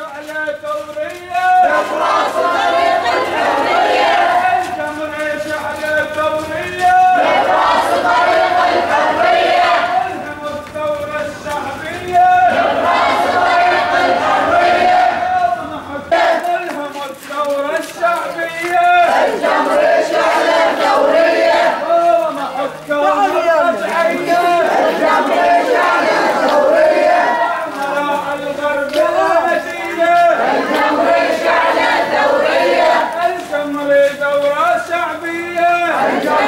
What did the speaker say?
على ثورية ثورة شعبية الجمهورية